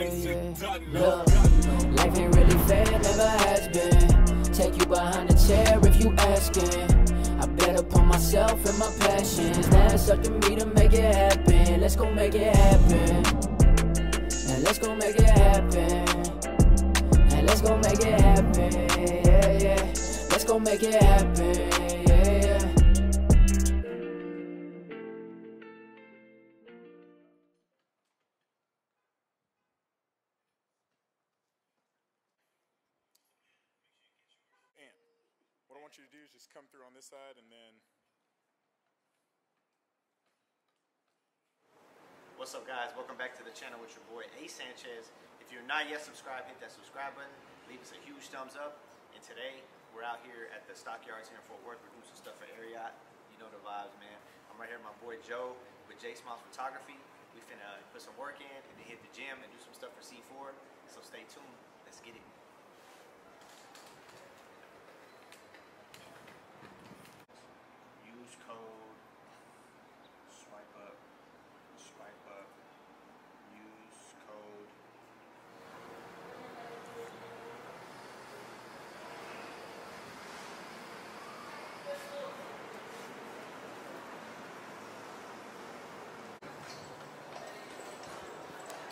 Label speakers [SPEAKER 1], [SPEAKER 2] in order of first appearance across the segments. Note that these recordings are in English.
[SPEAKER 1] yeah. Look, life ain't really fair, never has been. Take you behind the chair if you asking. I bet upon myself and my passions. Now it's up to me to make it happen. Let's go make it happen. And let's go make it happen. And let's go make it happen. Yeah, yeah. Let's go make it happen.
[SPEAKER 2] Want you to do is just come through on this side and then
[SPEAKER 3] What's up, guys? Welcome back to the channel with your boy A Sanchez. If you're not yet subscribed, hit that subscribe button. Leave us a huge thumbs up. And today we're out here at the Stockyards here in Fort Worth. We're doing some stuff for Ariat. You know the vibes, man. I'm right here with my boy Joe with J Smiles Photography. We finna put some work in and then hit the gym and do some stuff for C4. So stay tuned. Let's get it. Use code swipe up swipe up use code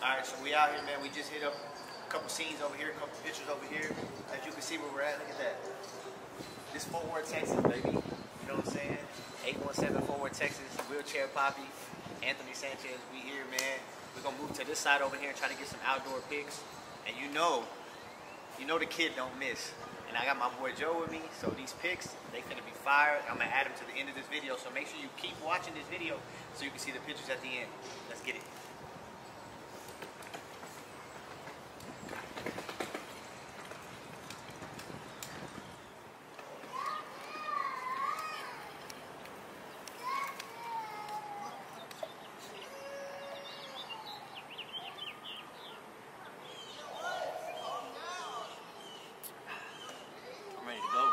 [SPEAKER 3] all right so we out here man we just hit up a couple scenes over here a couple pictures over here as you can see where we're at look at that this Fort Worth, Texas, baby. You know what I'm saying? 817 Fort Worth, Texas. Wheelchair Papi, Anthony Sanchez. We here, man. We're gonna move to this side over here and try to get some outdoor pics. And you know, you know the kid don't miss. And I got my boy Joe with me, so these pics, they gonna be fire. I'm gonna add them to the end of this video, so make sure you keep watching this video so you can see the pictures at the end. Let's get it. I'm ready to go.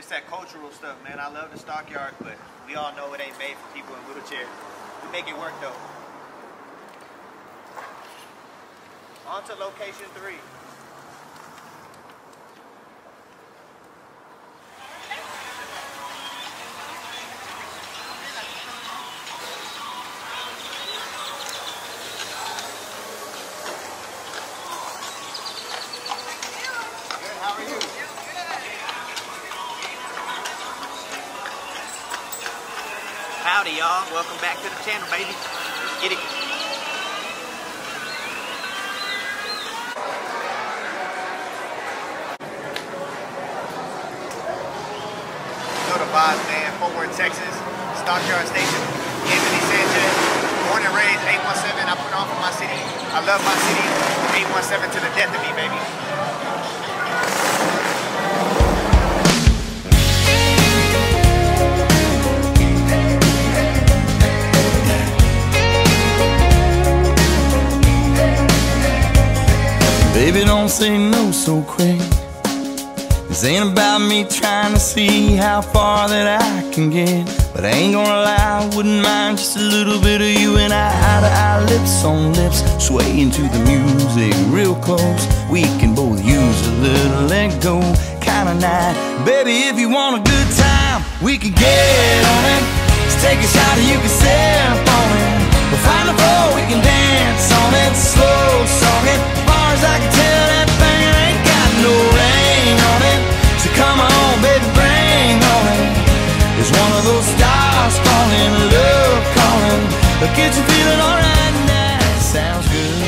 [SPEAKER 3] It's that cultural stuff, man. I love the stockyard, but we all know it ain't made for people in wheelchairs. We make it work though. On to location three. Howdy, y'all. Welcome back to the channel, baby. Get it. You know the man. Fort Worth, Texas. Stockyard Station. Anthony Sanchez. Born and raised, 817. I put on for my city. I love my city. 817 to the death of me, baby.
[SPEAKER 4] Baby, don't say no so quick. This ain't about me trying to see how far that I can get. But I ain't gonna lie, I wouldn't mind just a little bit of you and I, eye to eye, lips on lips, swaying to the music real close. We can both use a little let go kind of night. Baby, if you want a good time, we can get on it. Let's take a shot and you can sip on it. We'll find a floor, we can dance on it, slow those stars falling, love calling. Look, get you feeling alright now. Sounds good.